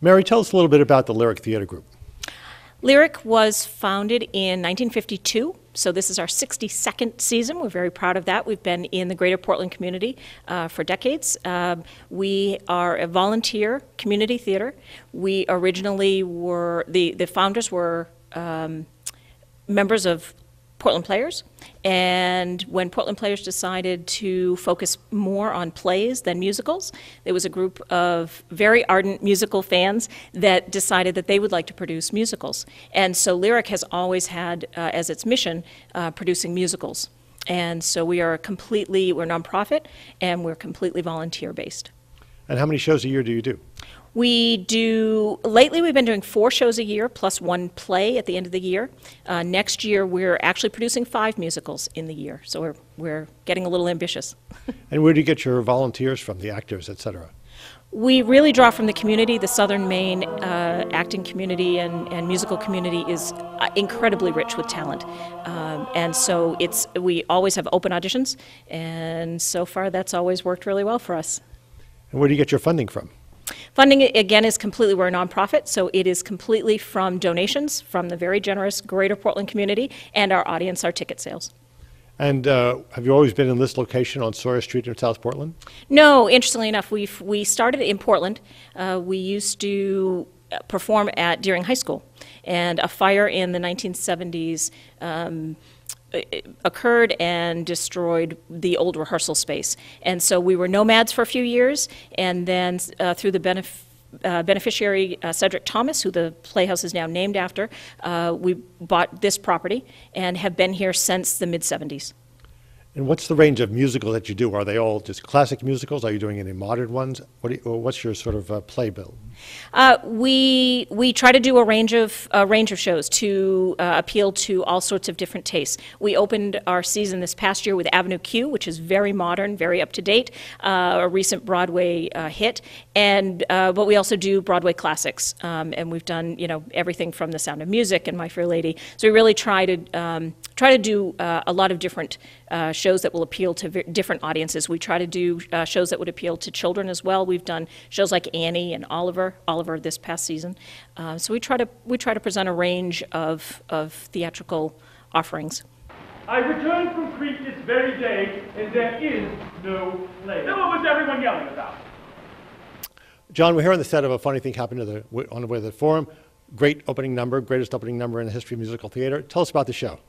Mary, tell us a little bit about the Lyric Theater Group. Lyric was founded in 1952, so this is our 62nd season. We're very proud of that. We've been in the greater Portland community uh, for decades. Um, we are a volunteer community theater. We originally were, the, the founders were um, members of Portland Players. And when Portland Players decided to focus more on plays than musicals, there was a group of very ardent musical fans that decided that they would like to produce musicals. And so Lyric has always had uh, as its mission uh, producing musicals. And so we are a completely, we're nonprofit and we're completely volunteer based. And how many shows a year do you do? We do, lately, we've been doing four shows a year plus one play at the end of the year. Uh, next year, we're actually producing five musicals in the year, so we're, we're getting a little ambitious. And where do you get your volunteers from, the actors, et cetera? We really draw from the community. The Southern Maine uh, acting community and, and musical community is uh, incredibly rich with talent. Um, and so it's, we always have open auditions, and so far that's always worked really well for us. And where do you get your funding from? Funding, again, is completely, we're a nonprofit, so it is completely from donations from the very generous greater Portland community and our audience, our ticket sales. And uh, have you always been in this location on Sawyer Street in South Portland? No, interestingly enough, we we started in Portland. Uh, we used to uh, perform at Deering High School, and a fire in the 1970s. Um, occurred and destroyed the old rehearsal space. And so we were nomads for a few years, and then uh, through the uh, beneficiary uh, Cedric Thomas, who the Playhouse is now named after, uh, we bought this property and have been here since the mid 70s. And what's the range of musicals that you do? Are they all just classic musicals? Are you doing any modern ones? What you, what's your sort of uh, play bill? Uh, we we try to do a range of a range of shows to uh, appeal to all sorts of different tastes. We opened our season this past year with Avenue Q, which is very modern, very up to date, uh, a recent Broadway uh, hit, and uh, but we also do Broadway classics, um, and we've done you know everything from The Sound of Music and My Fair Lady. So we really try to um, try to do uh, a lot of different shows that will appeal to different audiences. We try to do shows that would appeal to children as well. We've done shows like Annie and Oliver, Oliver this past season. Uh, so we try to we try to present a range of of theatrical offerings. I returned from Crete this very day, and there is no play. Now, what was everyone yelling about? John, we're here on the set of a funny thing happened to the, on the way to the forum. Great opening number, greatest opening number in the history of musical theater. Tell us about the show.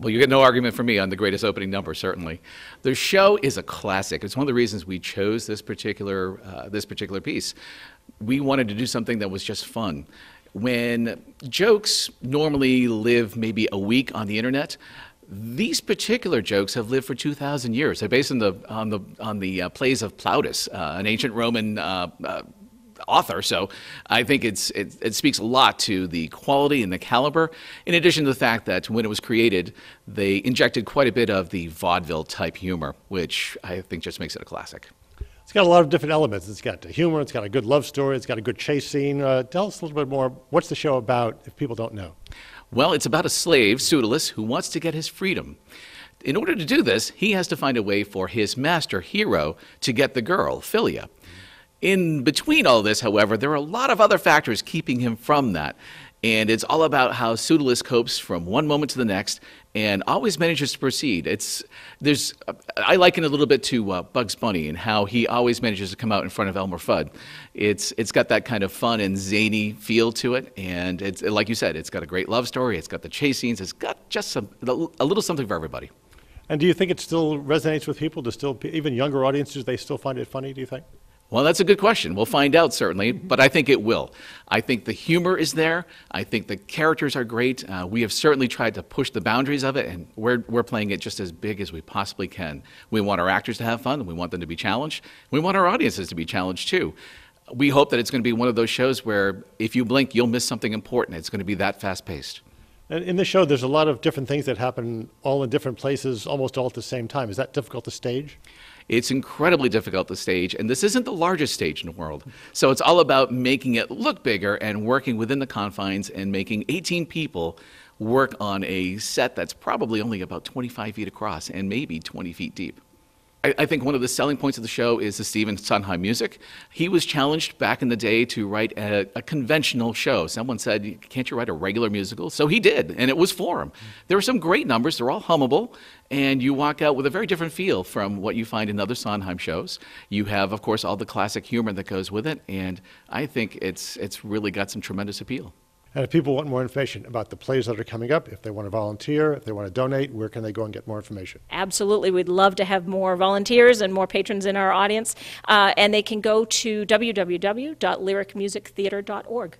Well, you get no argument from me on the greatest opening number, certainly. The show is a classic. It's one of the reasons we chose this particular uh, this particular piece. We wanted to do something that was just fun. When jokes normally live maybe a week on the internet, these particular jokes have lived for 2,000 years. They're based on the on the on the uh, plays of Plautus, uh, an ancient Roman uh, uh, author. So I think it's, it, it, speaks a lot to the quality and the caliber, in addition to the fact that when it was created, they injected quite a bit of the vaudeville type humor, which I think just makes it a classic. It's got a lot of different elements. It's got the humor, it's got a good love story, it's got a good chase scene. Uh, tell us a little bit more. What's the show about if people don't know? Well, it's about a slave, Pseudolus, who wants to get his freedom. In order to do this, he has to find a way for his master, Hero, to get the girl, Philia. In between all this, however, there are a lot of other factors keeping him from that. And it's all about how Pseudolus copes from one moment to the next and always manages to proceed. It's, there's, I liken it a little bit to uh, Bugs Bunny and how he always manages to come out in front of Elmer Fudd. It's, it's got that kind of fun and zany feel to it. And it's, like you said, it's got a great love story, it's got the chase scenes, it's got just some, a little something for everybody. And do you think it still resonates with people? Do still, even younger audiences, they still find it funny, do you think? Well, that's a good question. We'll find out certainly, but I think it will. I think the humor is there. I think the characters are great. Uh, we have certainly tried to push the boundaries of it, and we're, we're playing it just as big as we possibly can. We want our actors to have fun, we want them to be challenged, we want our audiences to be challenged too. We hope that it's going to be one of those shows where if you blink, you'll miss something important. It's going to be that fast paced. And in the show, there's a lot of different things that happen all in different places, almost all at the same time. Is that difficult to stage? It's incredibly difficult to stage, and this isn't the largest stage in the world. So it's all about making it look bigger and working within the confines and making 18 people work on a set that's probably only about 25 feet across and maybe 20 feet deep. I, I think one of the selling points of the show is the Stephen Sondheim music. He was challenged back in the day to write a, a conventional show. Someone said, "Can't you write a regular musical?" So he did, and it was for him. There were some great numbers. They're all hummable, and you walk out with a very different feel from what you find in other Sondheim shows. You have, of course, all the classic humor that goes with it, and I think it's it's really got some tremendous appeal. And if people want more information about the plays that are coming up, if they want to volunteer, if they want to donate, where can they go and get more information? Absolutely. We'd love to have more volunteers and more patrons in our audience. Uh, and they can go to www.lyricmusictheater.org.